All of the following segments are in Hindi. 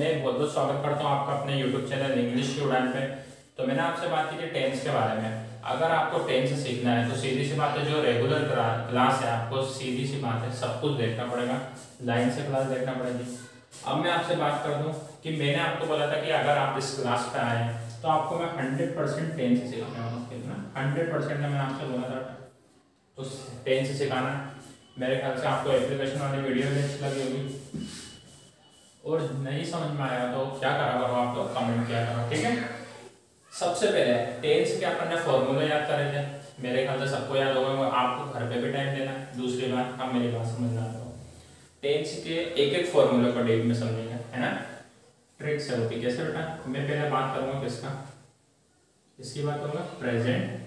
मैं बहुत बहुत स्वागत करता हूँ आपका अपने यूट्यूब चैनल इंग्लिश की उड़ान पे। तो मैंने आपसे बात की थी टेंस के बारे में। अगर आपको टेंस सीखना है तो सीधी सी बात है, जो रेगुलर क्लास है, आपको सीधी सी बात है, सब कुछ देखना पड़ेगा। लाइन से क्लास देखना पड़ेगी। अब मैं आपसे बात कर दूँ कि मैंने आपको बोला था कि अगर आप इस क्लास पे आए तो आपको मैं हंड्रेड परसेंट टेंस सिखाने हंड्रेड परसेंट मैंने आपसे बोला था। तो टेंस सिखाना। मेरे ख्याल से आपको एप्लीकेशन वाली वीडियो भी अच्छी लगी होगी। और नहीं समझ में आया तो क्या करा करो आप लोग? कमेंट किया करो, ठीक है? सबसे पहले टेंस के अपन ने फॉर्मूला याद करे थे। मेरे ख्याल से सबको याद होगा आपको घर पे भी टाइम देना। दूसरी बात हम मेरी बात समझना तो टेंस के एक एक फॉर्मूले को डेट में समझेंगे, है ना? ट्रिक से होती कैसे बेटा? मैं पहले बात करूँगा किसका? किसकी बात करूँगा? प्रेजेंट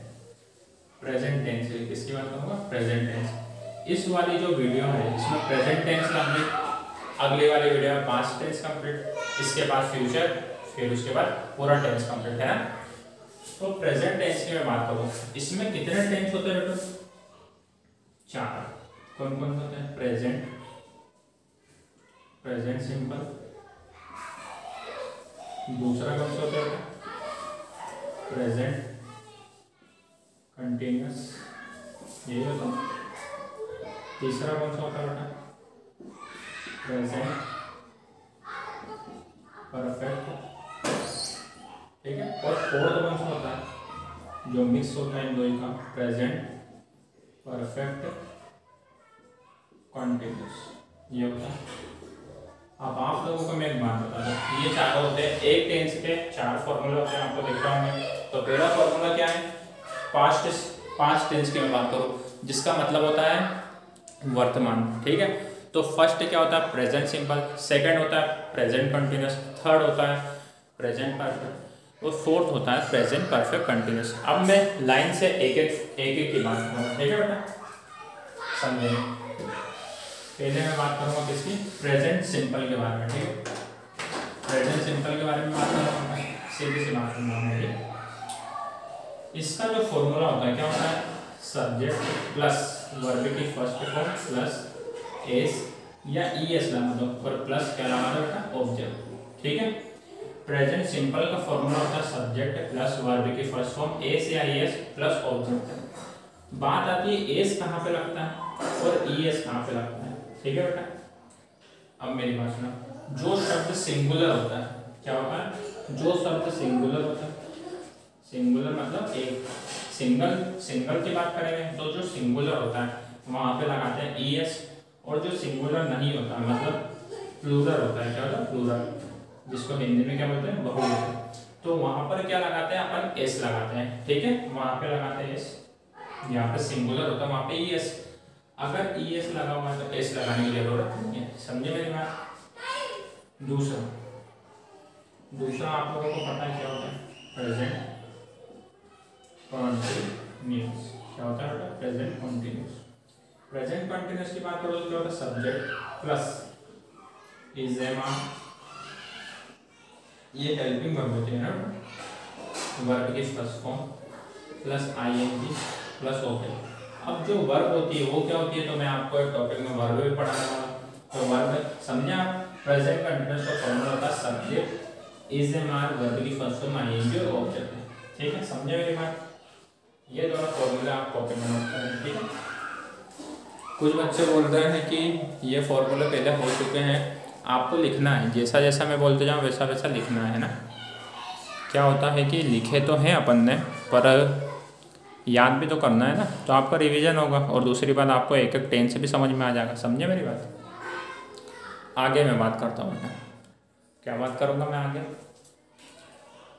प्रेजेंट टेंस किसकी बात करूँगा? प्रेजेंट टेंस इस वाली जो वीडियो है, इसमें प्रेजेंट टेंस कंप्लीट अगली वाले वीडियो में पास्ट टेंस कंप्लीट इसके बाद फ्यूचर फिर उसके बाद पूरा टेंस कंप्लीट है ना? तो प्रेजेंट टेंस की मैं बात करूँ, इसमें कितने टेंस होते हैं बेटा चार। कौन कौन होते हैं? प्रेजेंट प्रेजेंट सिंपल दूसरा कौन सा होता है? प्रेजेंट कंटिन्यूस यही होता तीसरा कौन सा होता है बेटा प्रेजेंट परफेक्ट ठीक है और फोर्थ कौन सा होता है जो मिक्स होता है इन दो का प्रेजेंट परफेक्ट कॉन्टिन्यूस ये होता है अब आप लोगों को मैं एक बात बता दूँ ये चारों होते हैं एक टेंस के चार फॉर्मूले होते हैं आपको दिख रहा हूँ तो पहला फॉर्मूला क्या है पास्ट पास्ट टेंस की मैं बात करूँ जिसका मतलब होता है वर्तमान ठीक है तो फ़र्स्ट क्या होता है? प्रेजेंट सिंपल सेकंड होता है प्रेजेंट कंटिन्यूस थर्ड होता है प्रेजेंट परफेक्ट और फोर्थ होता है प्रेजेंट परफेक्ट कंटिन्यूस अब मैं लाइन से एक एक एक एक की बात करूँगा ठीक है बेटा? समझे? पहले मैं बात करूँगा किसकी? प्रेजेंट सिंपल के बारे में, ठीक है? प्रेजेंट सिंपल के बारे में बात करूँगा सीधी सी बात करूँगा इसका जो फॉर्मूला होता है, क्या होता है? सब्जेक्ट प्लस वर्ब की फ़र्स्ट फॉर्म प्लस एस या ई एस लगा दो और प्लस क्या लगा बेटा ऑब्जेक्ट ठीक है? प्रेजेंट सिंपल का फॉर्मूला होता है सब्जेक्ट प्लस वर्ब की फ़र्स्ट फॉर्म एस या ई एस प्लस ऑब्जेक्ट बात आती है एस कहाँ पे लगता है और ई एस कहाँ पे लगता है? ठीक है बेटा? अब मेरी बात सुनो। जो शब्द सिंगुलर होता है, क्या होता है? जो शब्द सिंगुलर होता है सिंगुलर मतलब एक सिंगल सिंगल की बात करेंगे तो जो सिंगुलर होता है, वहाँ पे लगाते हैं ई एस और जो सिंगुलर नहीं होता मतलब प्लूरल होता है, क्या होता है? प्लूरल जिसको हिंदी में क्या बोलते हैं? बहुवचन तो वहाँ पर क्या लगाते हैं? अपन एस लगाते हैं, ठीक है? वहाँ पे लगाते हैं एस यहाँ पे सिंगुलर होता है, वहाँ पे ई एस अगर ई एस लगा हुआ है तो एस लगाने की ज़रूरत नहीं है। समझे मेरी बात? दूसरा दूसरा आप लोगों को पता है क्या होता है? प्रेजेंट कॉन्टिन्यूस क्या होता है प्रेजेंट कॉन्टिन्यूस प्रेजेंट कंटिन्यूस की बात करो तो क्या होता है सब्जेक्ट प्लस इज़ एमा ये हेल्पिंग वर्ब होती है ना? वर्ब की first form plus ING plus okay अब जो वर्ब होती है, वो क्या होती है? तो मैं आपको एक टॉपिक में वर्ब भी पढ़ाने वाला तो वर्ब समझे? प्रेजेंट कंटिन्यूस का फॉर्मूला होता है subject is am are verb की फ़र्स्ट फॉर्म आईएनजी और ऑब्जेक्ट ठीक है? समझे मेरी बात? ये दोनों फॉर्मूला आप कॉपी में नोट करें ठीक है? कुछ बच्चे बोल रहे हैं कि ये फॉर्मूले पहले हो चुके हैं, आपको लिखना है। जैसा जैसा मैं बोलते जाऊँ, वैसा वैसा लिखना है ना? क्या होता है कि लिखे तो हैं अपन ने, पर याद भी तो करना है ना? तो आपका रिवीजन होगा और दूसरी बात, आपको एक एक टेंस भी समझ में आ जाएगा। समझे मेरी बात? आगे मैं बात करता हूँ क्या बात करूँगा मैं आगे?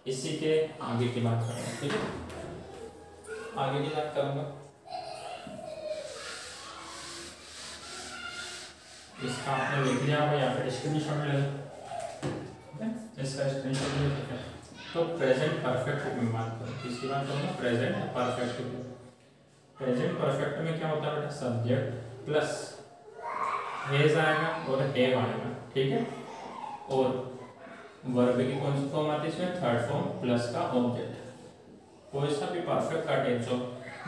इसी के आगे की बात करूँगा, ठीक है? आगे की बात करूँगा। इसका आपने लिख लिया होगा या फिर स्क्रीन शॉट ले लो इसका स्क्रीन शॉट ले सकते तो प्रेजेंट परफेक्ट की बात करूँ किसकी बात करूँगा प्रेजेंट परफेक्ट की प्रेजेंट परफेक्ट में क्या होता है बेटा? सब्जेक्ट प्लस हेज आएगा और हेव आएगा, ठीक है? और वर्ब की कौन सी फॉर्म आती है इसमें? थर्ड फॉर्म प्लस का ऑब्जेक्ट कोई सा भी परफेक्ट का टेंस हो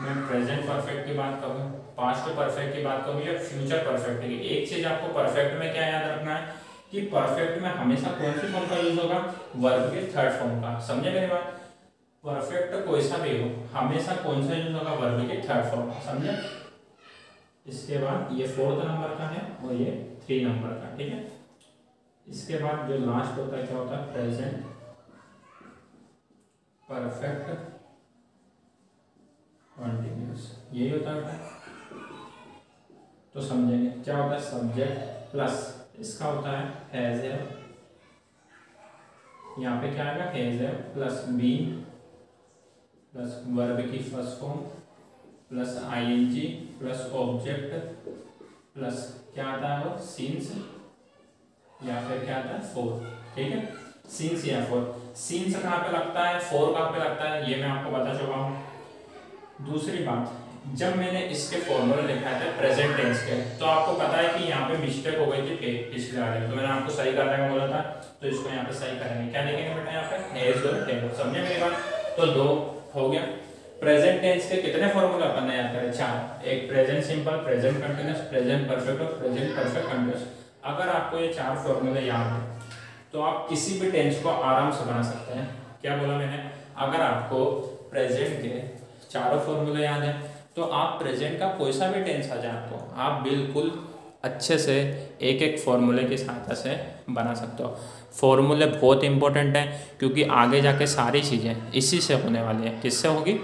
मैं प्रेजेंट परफेक्ट की बात करूँ पास्ट परफेक्ट की बात करूँ या फ्यूचर परफेक्ट की एक चीज़ आपको परफेक्ट में क्या याद रखना है कि परफेक्ट में हमेशा कौन सी फॉर्म का यूज़ होगा? वर्ब के थर्ड फॉर्म का। समझे मेरी बात? परफेक्ट कोई सा भी हो, हमेशा कौन सा यूज़ होगा? वर्ब के थर्ड फॉर्म का। समझे? इसके बाद ये फोर्थ नंबर का है और ये थ्री नंबर का, ठीक है? इसके बाद जो लास्ट होता है, क्या होता है? प्रेजेंट परफेक्ट कॉन्टिन्यूस यही होता है। तो समझेंगे, क्या होता है? सब्जेक्ट प्लस इसका होता है हैज़ है यहाँ पे क्या आएगा? हैज़ है प्लस बी प्लस वर्ब की first form plus I N G plus object plus क्या आता है वो? सीन्स या फिर क्या आता है? फोर ठीक है? सीन्स या फोर सीन्स कहाँ पे लगता है? फोर कहाँ पे लगता है? ये मैं आपको बता चुका हूँ। दूसरी बात, जब मैंने इसके फॉर्मूले लिखा था प्रेजेंट टेंस के तो आपको पता है कि यहाँ पे मिस्टेक हो गई थी पिछले में। तो मैंने आपको सही करने का बोला था तो इसको यहाँ पे सही करेंगे। क्या लिखेंगे बेटा यहाँ पे? हेज समझे मेरी बात? तो दो हो गया। प्रेजेंट टेंस के कितने फॉर्मूले अपन ने याद करें? चार। एक present simple present continuous present perfect और प्रेजेंट परफेक्ट कंटिन्यूस अगर आपको ये चार फॉर्मूले याद है तो आप किसी भी टेंस को आराम से बना सकते हैं। क्या बोला मैंने? अगर आपको प्रेजेंट के चारों फॉर्मूले याद है। तो आप प्रेजेंट का कोई सा भी टेंस आ जाए आपको, आप बिल्कुल अच्छे से एक एक फॉर्मूले की सहायता से बना सकते हो। फॉर्मूले बहुत इंपॉर्टेंट है, क्योंकि आगे जाके सारी चीज़ें इसी से होने वाली है। किससे होगी?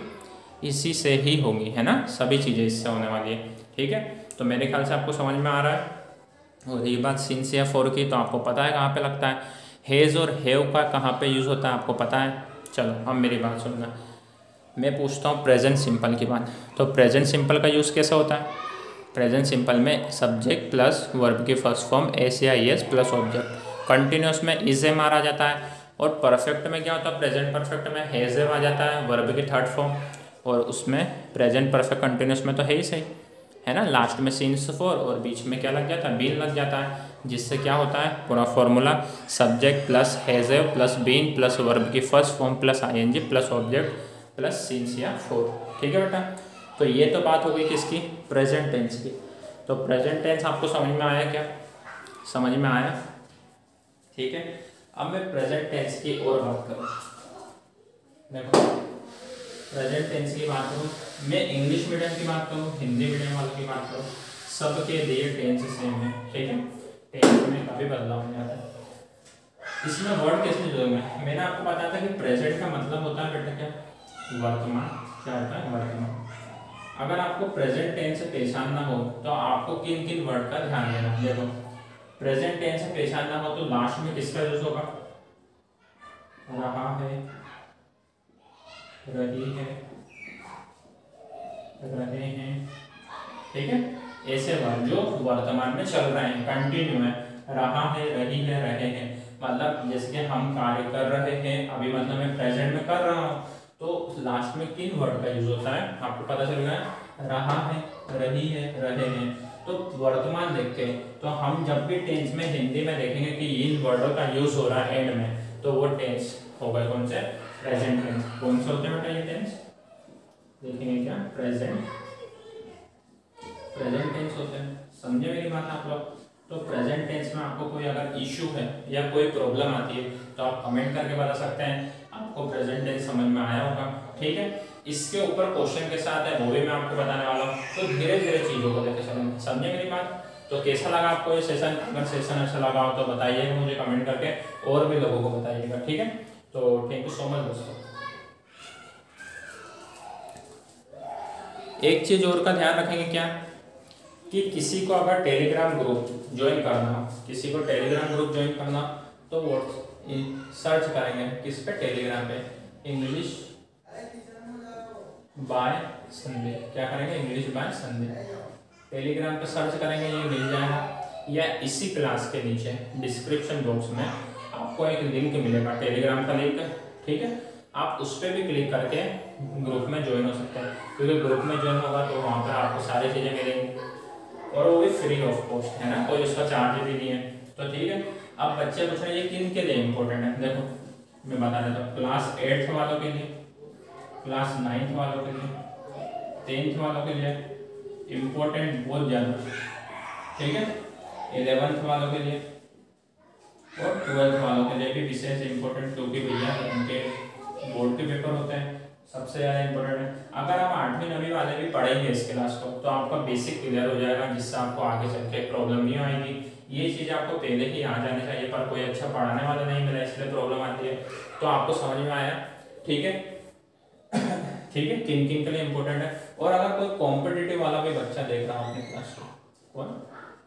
इसी से ही होगी, है ना? सभी चीज़ें इससे होने वाली है, ठीक है? तो मेरे ख्याल से आपको समझ में आ रहा है। और ये बात सिंसिया फोर की तो आपको पता है कहाँ पे लगता है। हेज़ और हेव का कहाँ पे यूज़ होता है, आपको पता है। चलो, अब मेरी बात सुनना। मैं पूछता हूँ प्रेजेंट सिंपल की बात। तो प्रेजेंट सिंपल का यूज़ कैसे होता है? प्रेजेंट सिंपल में सब्जेक्ट प्लस वर्ब की फ़र्स्ट फॉर्म एस या एस प्लस ऑब्जेक्ट कंटिन्यूस में इज़ एम आर आ जाता है और परफेक्ट में क्या होता है? प्रेजेंट परफेक्ट में हेज एम आ जाता है वर्ब की थर्ड फॉर्म और उसमें प्रेजेंट परफेक्ट कंटिन्यूस में तो है ही सही, है ना? लास्ट में सीन्स फोर और बीच में क्या लग जाता है? बीन लग जाता है, जिससे क्या होता है? पूरा formula subject plus has have plus been plus verb की first form plus ING plus object plus since या फोर ठीक है बेटा? तो ये तो बात हो गई किसकी? प्रेजेंट टेंस की। तो प्रेजेंट टेंस आपको समझ में आया क्या? समझ में आया? ठीक है? अब मैं प्रेजेंट टेंस की और बात करूँ। देखो प्रेजेंट टेंस की बात करूँ, मैं इंग्लिश मीडियम की बात करूँ हिंदी मीडियम वालों की बात करूँ, सबके दिए टेंस सेम है, ठीक है? टेंस में काफ़ी बदलाव नहीं आता इसमें वर्ड कैसे जोड़ेंगे मैंने आपको बताया था कि प्रेजेंट का मतलब होता है बेटा क्या? वर्तमान, क्या होता है वर्तमान? अगर आपको प्रेजेंट टेंस से पहचान ना हो तो आपको किन किन वर्ड का ध्यान देना देखो प्रेजेंट टेंस से पहचान ना हो तो लास्ट में किसका यूज़ होगा? रहा है, रही है, रहे हैं, ठीक है? ऐसे वर्ड जो वर्तमान में चल रहे हैं कंटिन्यू है, रहा है, रही है, रहे हैं। मतलब जैसे हम कार्य कर रहे हैं, अभी मतलब मैं प्रेजेंट में कर रहा हूँ तो लास्ट में किन वर्ड का यूज़ होता है? आपको पता चल गया रहा है, रही है, रहे हैं। तो वर्तमान देख के तो हम जब भी टेंस में हिंदी में देखेंगे कि इन वर्डों का यूज़ हो रहा है एंड में तो वो टेंस होगा कौन से? प्रेजेंट टेंस कौन से होते हैं बेटा ये टेंस देखेंगे क्या? प्रेजेंट प्रेजेंट टेंस होते हैं। समझे मेरी बात आप लोग? तो प्रेजेंट टेंस में आपको कोई अगर इश्यू है या कोई प्रॉब्लम आती है तो आप कमेंट करके बता सकते हैं। आपको प्रेजेंट टेंस समझ में आया होगा, ठीक है? इसके ऊपर क्वेश्चन के साथ है, वो भी मैं आपको बताने वाला हूँ। तो धीरे धीरे चीज़ों को लेकर चलेंगे समझे मेरी बात? तो कैसा लगा आपको ये सेशन अगर सेशन अच्छा लगा हो तो बताइएगा मुझे कमेंट करके, और भी लोगों को बताइएगा, ठीक है? तो थैंक यू सो मच दोस्तों। एक चीज़ और का ध्यान रखेंगे क्या? कि किसी को अगर टेलीग्राम ग्रुप ज्वाइन करना किसी को टेलीग्राम ग्रुप ज्वाइन करना तो वो सर्च करेंगे, किस पे? टेलीग्राम पे। इंग्लिश बाय संडे क्या करेंगे? इंग्लिश बाय संडे टेलीग्राम पे सर्च करेंगे, ये मिल जाएगा। या इसी क्लास के नीचे डिस्क्रिप्शन बॉक्स में, आपको एक लिंक मिलेगा टेलीग्राम का लिंक ठीक है? आप उस पर भी क्लिक करके ग्रुप में ज्वाइन हो सकते हैं। क्योंकि ग्रुप में ज्वाइन होगा तो वहाँ पर आपको सारी चीज़ें मिलेंगी। और वो भी फ्री ऑफ़ कॉस्ट है ना? कोई उसका चार्ज भी नहीं है। तो ठीक है? अब बच्चे पूछ रहे हैं, ये किन के लिए इम्पोर्टेंट है? देखो, मैं बता देता हूँ क्लास एट्थ वालों के लिए क्लास नाइन्थ वालों के लिए टेंथ वालों के लिए इम्पोर्टेंट बहुत ज़्यादा, ठीक है? इलेवेंथ वालों के लिए और ट्वेल्थ वालों के लिए भी विशेष इंपॉर्टेंट क्योंकि भैया उनके बोर्ड के पेपर होते हैं। सबसे ज़्यादा इंपॉर्टेंट है। अगर आप आठवीं, नवीं वाले भी पढ़ेंगे इस क्लास को तो आपका बेसिक क्लियर हो जाएगा, जिससे आपको आगे चल के प्रॉब्लम नहीं आएगी। ये चीज़ आपको पहले ही आ जानी चाहिए, पर कोई अच्छा पढ़ाने वाला नहीं मिला, इसलिए प्रॉब्लम आती है। तो आपको समझ में आया? ठीक है? ठीक है? किन किन के लिए इंपॉर्टेंट है? और अगर कोई कॉम्पिटिटिव वाला भी बच्चा देख रहा हो अपनी क्लास को, कौन?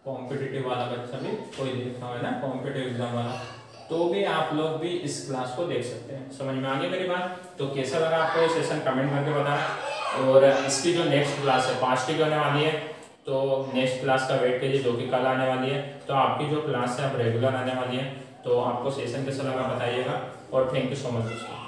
कॉम्पिटिटिव वाला बच्चा भी कोई देख रहा है ना? कॉम्पिटिटिव एग्ज़ाम वाला। तो भी आप लोग भी इस क्लास को देख सकते हैं। समझ में आ गई मेरी बात? तो कैसा लगा आपको ये सेशन कमेंट करके बताना। और इसकी जो नेक्स्ट क्लास है, पाँच की होने वाली है। तो नेक्स्ट क्लास का वेट कीजिए, जो कि कल आने वाली है। तो आपकी जो क्लास है, अब रेगुलर आने वाली है। तो आपको सेशन कैसा लगा, बताइएगा। और थैंक यू सो मच दोस्तों।